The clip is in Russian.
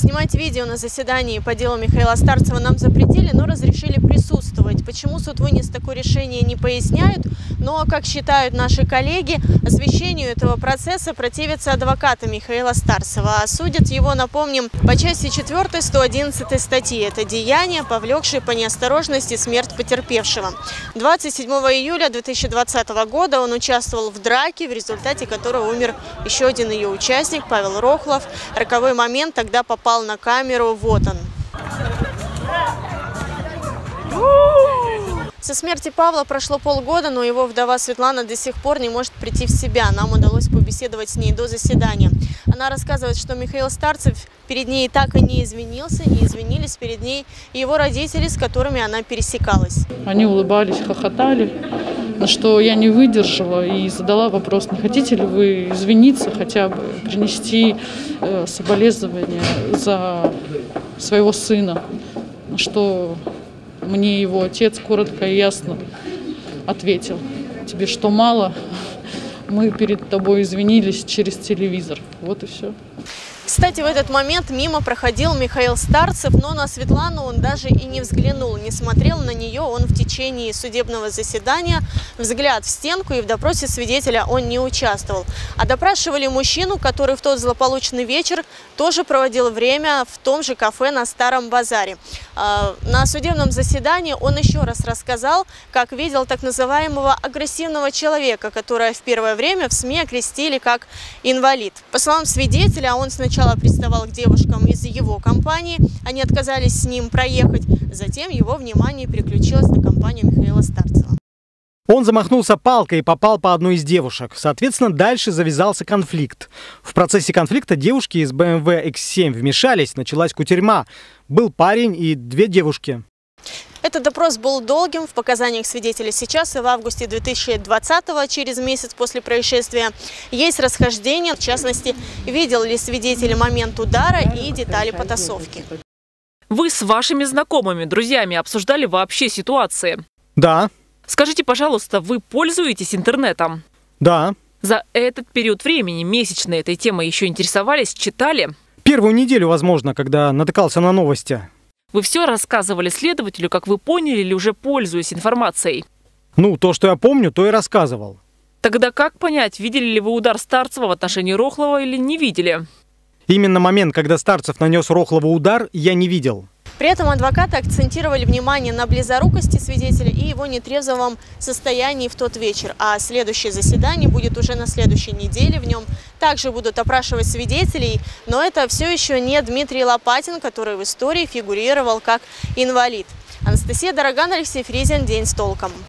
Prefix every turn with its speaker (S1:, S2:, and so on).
S1: Снимать видео на заседании по делу Михаила Старцева нам запретили, но разрешили присутствовать. Почему суд вынес такое решение, не поясняют. Но, как считают наши коллеги, освещению этого процесса противятся адвокаты Михаила Старцева. Осудят его, напомним, по части 4 111 статьи. Это деяние, повлекшее по неосторожности смерть потерпевшего. 27 июля 2020 года он участвовал в драке, в результате которой умер еще один ее участник, Павел Рохлов. Роковой момент тогда попал на камеру. Вот он. Со смерти Павла прошло полгода, но его вдова Светлана до сих пор не может прийти в себя. Нам удалось побеседовать с ней до заседания. Она рассказывает, что Михаил Старцев перед ней так и не извинился, и извинились перед ней его родители, с которыми она пересекалась.
S2: Они улыбались, хохотали, на что я не выдержала и задала вопрос, не хотите ли вы извиниться, хотя бы принести э, соболезнования за своего сына, на что мне его отец коротко и ясно ответил. Тебе что, мало? Мы перед тобой извинились через телевизор. Вот и все.
S1: Кстати, в этот момент мимо проходил Михаил Старцев, но на Светлану он даже и не взглянул, не смотрел на нее. Он в течение судебного заседания взгляд в стенку и в допросе свидетеля он не участвовал. А допрашивали мужчину, который в тот злополучный вечер тоже проводил время в том же кафе на Старом базаре. А, на судебном заседании он еще раз рассказал, как видел так называемого агрессивного человека, которого в первое время в СМИ окрестили как инвалид. По словам свидетеля, он сначала сначала приставал к девушкам из его компании, они отказались с ним проехать, затем его внимание переключилось на компанию Михаила Старцева.
S3: Он замахнулся палкой и попал по одной из девушек. Соответственно, дальше завязался конфликт. В процессе конфликта девушки из BMW X7 вмешались, началась кутерьма. Был парень и две девушки.
S1: Этот допрос был долгим. В показаниях свидетелей сейчас и в августе 2020 через месяц после происшествия, есть расхождение. В частности, видел ли свидетель момент удара и детали потасовки.
S4: Вы с вашими знакомыми, друзьями обсуждали вообще ситуации?
S3: Да.
S4: Скажите, пожалуйста, вы пользуетесь интернетом?
S3: Да.
S4: За этот период времени месячно этой темой еще интересовались, читали?
S3: Первую неделю, возможно, когда натыкался на новости.
S4: Вы все рассказывали следователю, как вы поняли, или уже пользуясь информацией?
S3: Ну, то, что я помню, то и рассказывал.
S4: Тогда как понять, видели ли вы удар Старцева в отношении Рохлова или не видели?
S3: Именно момент, когда Старцев нанес Рохлову удар, я не видел.
S1: При этом адвокаты акцентировали внимание на близорукости свидетеля и его нетрезвом состоянии в тот вечер. А следующее заседание будет уже на следующей неделе. В нем также будут опрашивать свидетелей, но это все еще не Дмитрий Лопатин, который в истории фигурировал как инвалид. Анастасия Дороган, Алексей Фризин. День с толком.